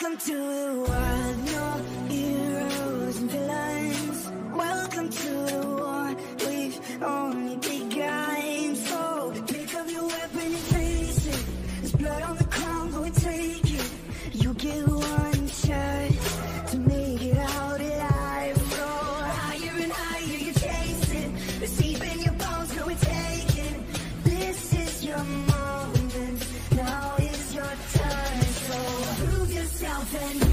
Welcome to the world, no heroes and villains. Welcome to the war, we've only begun. So pick up your weapon and face it. There's blood on the ground, go and take it. You get one shot to make it out alive. So higher and higher you chase it. It's deep in your bones, go and take it. This is your yourself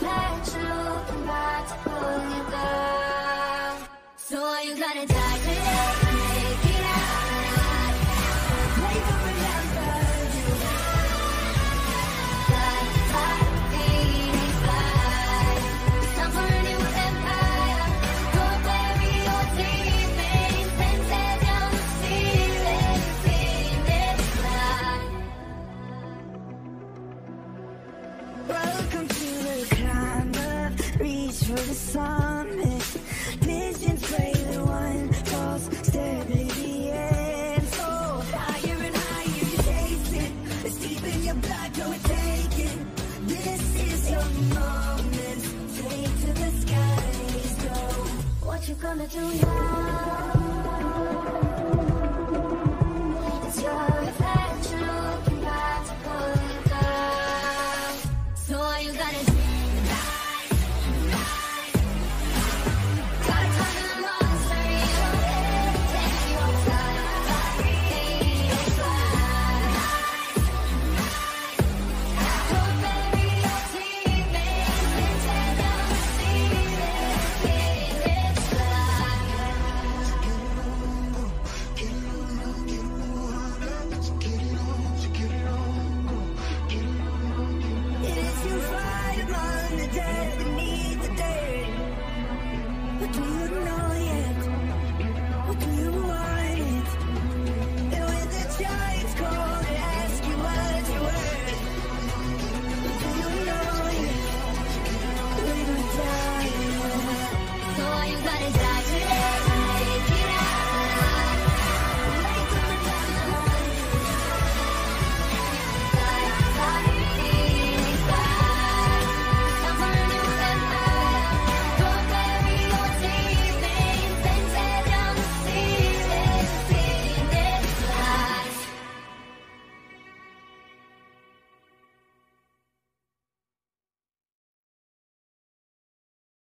your Visions one. So higher and higher you chase it. It's deep in your blood, go and take it. This is your moment. Take to the skies, go. What you gonna do now?